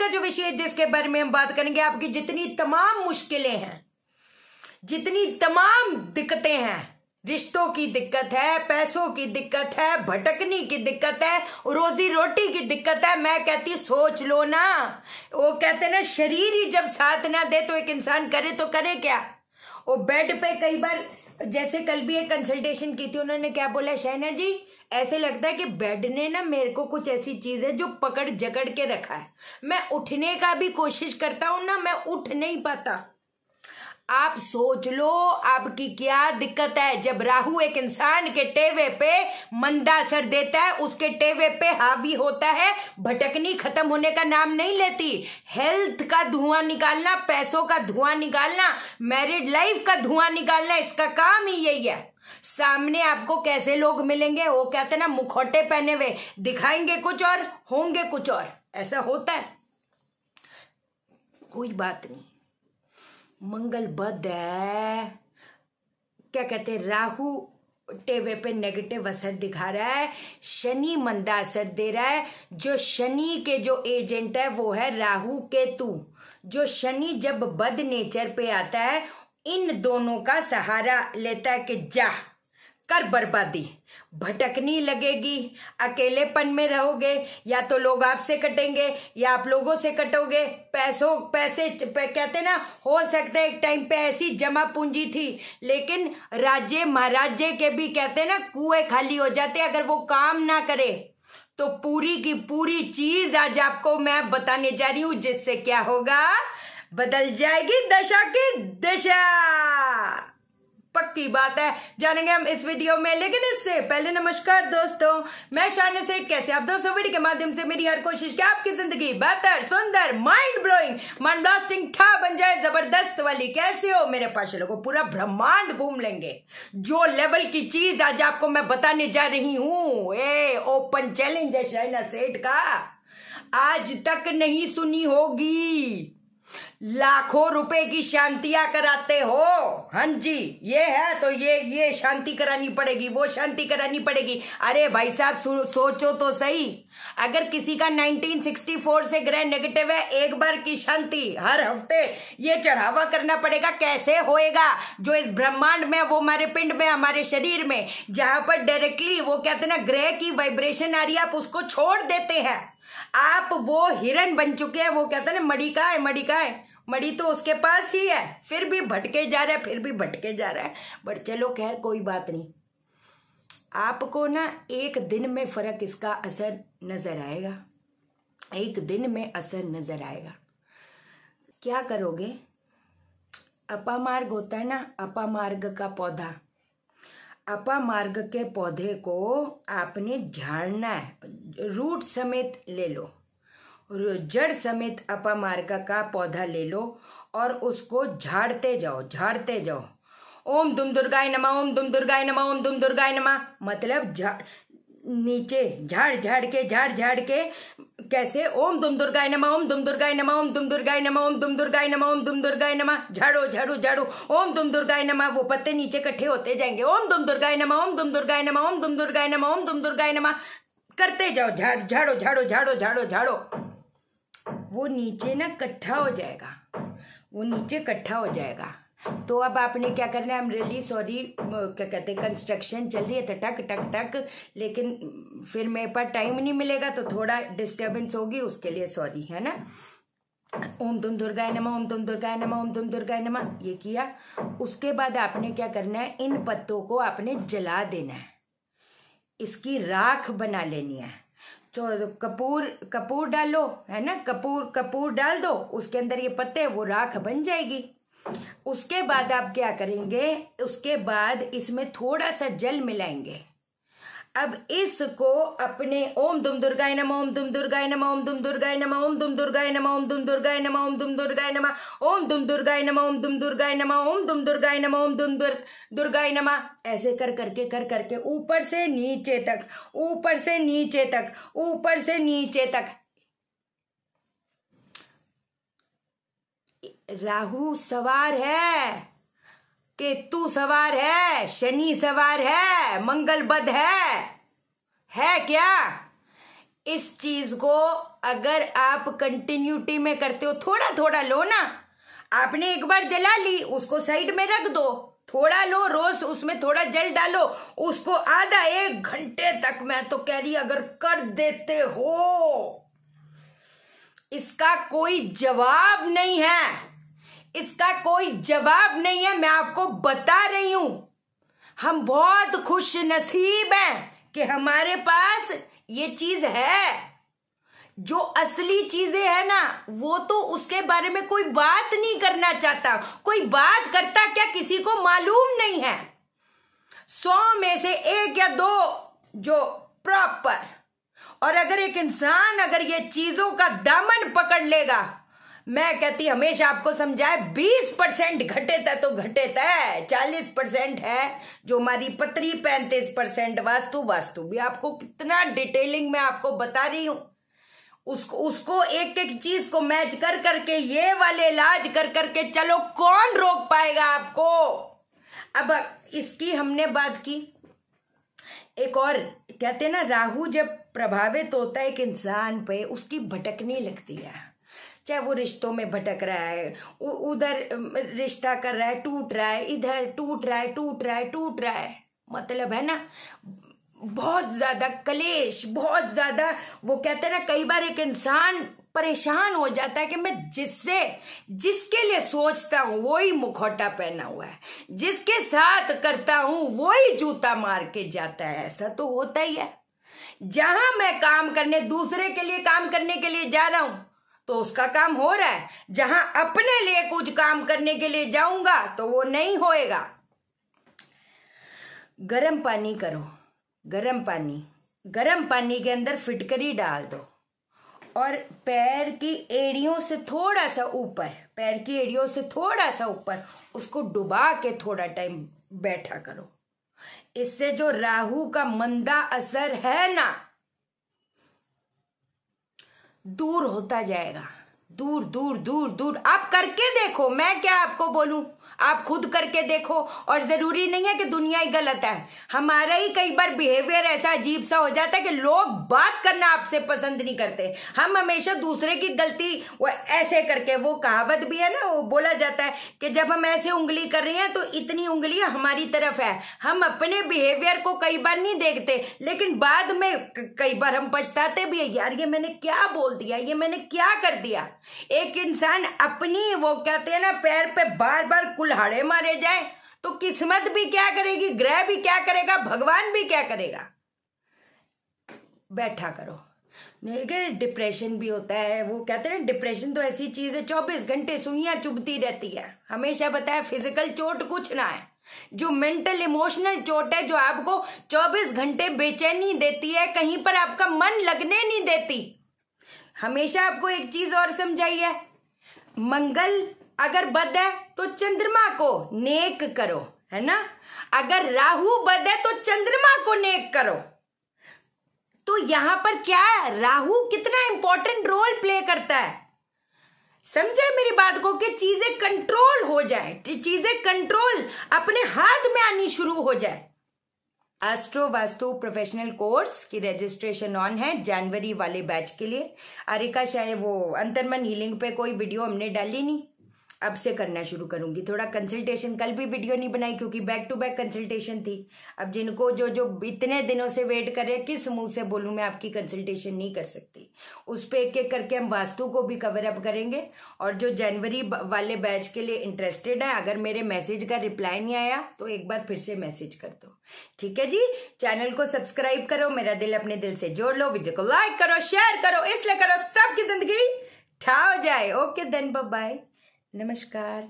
का जो विषय है, जिसके बारे में हम बात करेंगे, आपकी जितनी तमाम मुश्किलें हैं, जितनी तमाम दिक्कतें हैं, रिश्तों की दिक्कत है, पैसों की दिक्कत है, भटकने की दिक्कत है, रोजी रोटी की दिक्कत है, मैं कहती सोच लो ना। वो कहते ना, शरीर ही जब साथ ना दे तो एक इंसान करे तो करे क्या? वो बेड पे कई बार जैसे कल भी एक कंसल्टेशन की थी, उन्होंने क्या बोला, शहना जी, ऐसे लगता है कि बेड ने ना मेरे को कुछ ऐसी चीज़ है जो पकड़ जकड़ के रखा है। मैं उठने का भी कोशिश करता हूँ ना, मैं उठ नहीं पाता। आप सोच लो, आपकी क्या दिक्कत है? जब राहु एक इंसान के टेवे पे मंदा असर देता है, उसके टेवे पे हावी होता है, भटकनी खत्म होने का नाम नहीं लेती। हेल्थ का धुआँ निकालना, पैसों का धुआँ निकालना, मैरिड लाइफ का धुआँ निकालना, इसका काम ही यही है। सामने आपको कैसे लोग मिलेंगे? वो कहते ना, मुखौटे पहने हुए। दिखाएँगे कुछ और, होंगे कुछ और। ऐसा होता है। कोई बात नहीं। मंगल बद है। क्या कहते हैं? राहु टेवे पे नेगेटिव असर दिखा रहा है। शनि मंदा असर दे रहा है। जो शनि के जो एजेंट है, वो है राहु केतु। जो शनि जब बद नेचर पे आता है, इन दोनों का सहारा लेता है कि जा। कर बर्बादी। भटकनी लगेगी। अकेलेपन में रहोगे, या तो लोग आपसे कटेंगे, या आप लोगों से कटोगे। पैसों, पैसे कहते ना, हो सकता है एक टाइम पे ऐसी जमा पूंजी थी, लेकिन राज्य, महाराज्य के भी कहते ना, कुएँ खाली हो जाते अगर वो काम ना करे तो पूरी की पूरी चीज़ आज आपको मैं बताने जा रही हूँ, जिससे क्या होगा? बदल जाएगी दशा की दिशा। पक्की बात है। जानेंगे हम इस वीडियो में। लेकिन इससे पहले नमस्कार दोस्तों, मैं शान सेठ। कैसे आप दोस्तों? वीडियो के माध्यम से मेरी हर कोशिश की आपकी ज़िंदगी बेहतर, सुंदर माइंड ब्लोइंग मन ब्लास्टिंग था बन जाए ज़बरदस्त वाली। कैसे हो? मेरे पास लोगों पूरा ब्रह्मांड घूम लेंगे। जो लेवल की चीज़ आज आपको मैं बताने जा रही हूँ, ए ओपन चैलेंज है शाइना सेठ का। आज तक नहीं सुनी होगी। लाखों रुपए की शांतियाँ कराते हो। हाँ जी, ये है तो ये ये शांति करानी पड़ेगी, वो शांति करानी पड़ेगी। अरे भाई साहब सोचो तो सही। अगर किसी का 1964 से ग्रह नेगेटिव है, एक बार की शांति, हर हफ़्ते ये चढ़ावा करना पड़ेगा। कैसे होएगा? जो इस ब्रह्मांड में, वो हमारे पिंड में, हमारे शरीर में, जहाँ पर डायरेक्टली वो कहते ना, ग्रह की वाइब्रेशन आ रही है, आप उसको छोड़ देते हैं। आप वो हिरण बन चुके हैं, वो कहते हैं ना, मड़ी का है, मड़ी का है। मड़ी तो उसके पास ही है, फिर भी भटके जा रहा है, फिर भी भटके जा रहा है। बट चलो, खैर, कोई बात नहीं। आपको ना एक दिन में फ़र्क इसका असर नज़र आएगा। एक दिन में असर नज़र आएगा। क्या करोगे? अपामार्ग होता है ना अपामार्ग का पौधा। अपामार्ग के पौधे को आपने झाड़ना है। रूट समेत ले लो। जड़ समेत अपामार्ग का पौधा ले लो और उसको झाड़ते जाओ झाड़ते जाओ। ओम दुम दुर्गाय नमा, ओम दुम दुर्गाय नमा, ओम दुम दुर्गाय नमा। मतलब नीचे झाड़ झाड़ के झाड़ झाड़ के कैसे ओम दुम दुर्गाय नमा ओम दुम दुर्गाय नमा ओम दुम दुर्गाय नमा ओम दुम दुर्गाय नमा ओम दुम दुर्गाय नमा झाड़ो झाड़ू झाड़ू ओम दुम दुर्गाय नमा वो पत्ते नीचे इकट्ठे होते जाएँगे ओम दुम दुर्गाय नमा ओम दुम दुर्गाय नमा ओम दुम दुर्गाय नमा ओम दुम दुर्गाय नमा करते जाओ झाड़ झाड़ो झाड़ो झाड़ो झाड़ो झाड़ो वो नीचे ना कट्ठा हो जाएगा वो नीचे कट्ठा हो जाएगा तो अब आपने क्या करना है? रियली सॉरी क्या कहते हैं कंस्ट्रक्शन चल रही है तो टक टक टक, लेकिन फिर मेरे पास टाइम नहीं मिलेगा तो थोड़ा डिस्टर्बेंस होगी, उसके लिए सॉरी है ना? ओम तुम दुर्गाय नमा, ओम तुम दुर्गाय नमा, ओम तुम दुर्गाय नमा, ये किया। उसके बाद आपने क्या करना है? इन पत्तों को आपने जला देना है। इसकी राख बना लेनी है। तो कपूर कपूर डालो, है ना? कपूर कपूर डाल दो, उसके अंदर ये पत्ते वो राख बन जाएगी। उसके बाद आप क्या करेंगे उसके बाद इसमें थोड़ा सा जल मिलाएँगे अब इसको अपने ओम दुम दुर्गाय नम ओम दुम दुर्गाय नम ओम दुम दुर्गाय नम ओम दुम दुर्गाय नम ओम दुम दुर्गाय नम ओम दुम दुर्गाय नम ओम दुम दुर्गाय नम ओम दुम दुर्गाय नम ओम दुम दुर्गाय नम ओम दुम दुर्गाय नम ऐसे कर करके कर करके ऊपर से नीचे तक ऊपर से नीचे तक ऊपर से नीचे तक राहु सवार है, केतु सवार है, शनि सवार है मंगल बद है। है क्या? इस चीज़ को अगर आप कंटिन्यूटी में करते हो थोड़ा थोड़ा लो ना। आपने एक बार जला ली, उसको साइड में रख दो। थोड़ा लो रोज, उसमें थोड़ा जल डालो। उसको आधा एक घंटे तक, मैं तो कह रही अगर कर देते हो, इसका कोई जवाब नहीं है। इसका कोई जवाब नहीं है, मैं आपको बता रही हूँ। हम बहुत खुश नसीब हैं कि हमारे पास ये चीज़ है। जो असली चीज़ें है ना, वो तो उसके बारे में कोई बात नहीं करना चाहता, कोई बात करता क्या किसी को मालूम नहीं है। सौ में से एक या दो जो प्रॉपर और अगर एक इंसान अगर ये चीज़ों का दामन पकड़ लेगा मैं कहती, हमेशा आपको समझाए, बीस परसेंट घटे तो घटे है, चालीस परसेंट है, जो हमारी पत्री पैंतीस परसेंट वास्तु वास्तु भी आपको कितना डिटेलिंग में आपको बता रही हूँ। उसको उसको एक एक चीज़ को मैच कर करके, ये वाले इलाज कर करके, चलो कौन रोक पाएगा आपको? अब इसकी हमने बात की। एक और, कहते हैं ना, राहु जब प्रभावित होता है एक इंसान पे, उसकी भटकनी लगती है। चाहे वो रिश्तों में भटक रहा है उधर रिश्ता कर रहा है, टूट रहा है, इधर टूट रहा है, टूट रहा है, टूट रहा है। मतलब है ना? बहुत ज़्यादा कलेश, बहुत ज़्यादा वो कहते हैं ना, कई बार एक इंसान परेशान हो जाता है कि मैं जिससे, जिसके लिए सोचता हूँ वो ही मुखौटा पहना हुआ है। जिसके साथ करता हूँ वो ही जूता मार के जाता है। ऐसा तो होता ही है। जहाँ मैं काम करने, दूसरे के लिए काम करने के लिए जा रहा हूँ तो उसका काम हो रहा है। जहाँ अपने लिए कुछ काम करने के लिए जाऊँगा तो वो नहीं होएगा। गर्म पानी करो, गरम पानी गरम पानी के अंदर फिटकरी डाल दो। और पैर की एड़ियों से थोड़ा सा ऊपर, पैर की एड़ियों से थोड़ा सा ऊपर, उसको डुबा के थोड़ा टाइम बैठा करो। इससे जो राहु का मंदा असर है ना दूर होता जाएगा। दूर दूर दूर दूर। आप करके देखो मैं क्या आपको बोलूँ? आप खुद करके देखो और ज़रूरी नहीं है कि दुनिया ही गलत है। हमारा ही कई बार बिहेवियर ऐसा अजीब सा हो जाता है कि लोग बात करना आपसे पसंद नहीं करते। हम हमेशा दूसरे की गलती वो ऐसे करके, वो कहावत भी है ना, वो बोला जाता है कि जब हम ऐसे उंगली कर रहे हैं तो इतनी उंगली हमारी तरफ़ है। हम अपने बिहेवियर को कई बार नहीं देखते, लेकिन बाद में कई बार हम पछताते भी है, यार, ये मैंने क्या बोल दिया? ये मैंने क्या कर दिया? एक इंसान अपनी, वो कहते हैं ना, पैर पे बार बार कुल्हाड़े मारे जाए तो किस्मत भी क्या करेगी, ग्रह भी क्या करेगा, भगवान भी क्या करेगा? बैठा करो। नहीं डिप्रेशन भी होता है, वो कहते हैं डिप्रेशन तो ऐसी चीज़ है, चौबीस घंटे सुइयाँ चुभती रहती है। हमेशा बताया फ़िज़िकल चोट कुछ ना है। जो मेंटल इमोशनल चोट है, जो आपको 24 घंटे बेचैनी देती है, कहीं पर आपका मन लगने नहीं देती। हमेशा आपको एक चीज़ और समझाई है मंगल अगर बद है तो चंद्रमा को नेक करो, है ना? अगर राहु बद है तो चंद्रमा को नेक करो। तो यहाँ पर क्या है? राहु कितना इंपॉर्टेंट रोल प्ले करता है। समझे मेरी बात को कि चीज़ें कंट्रोल हो जाए चीज़ें कंट्रोल अपने हाथ में आनी शुरू हो जाए। एस्ट्रो वास्तु प्रोफेशनल कोर्स की रजिस्ट्रेशन ऑन है जनवरी वाले बैच के लिए। अरिका शायद वो अंतरमन हीलिंग पे कोई वीडियो हमने डाली नहीं। अब से करना शुरू करूँगी। थोड़ा कंसल्टेशन कल भी वीडियो नहीं बनाई क्योंकि बैक टू बैक कंसल्टेशन थी। अब जिनको जो जो इतने दिनों से वेट कर रहे हैं, किस मुँह से बोलूँ मैं आपकी कंसल्टेशन नहीं कर सकती। उस पर एक एक करके हम वास्तु को भी कवर अप करेंगे और जो जनवरी वाले बैच के लिए इंटरेस्टेड है, अगर मेरे मैसेज का रिप्लाई नहीं आया तो एक बार फिर से मैसेज कर दो। ठीक है जी? चैनल को सब्सक्राइब करो, मेरा दिल अपने दिल से जोड़ लो वीडियो को लाइक करो शेयर करो, इसलिए करो, सबकी ज़िंदगी ठा हो जाए। ओके देन बाय नमस्कार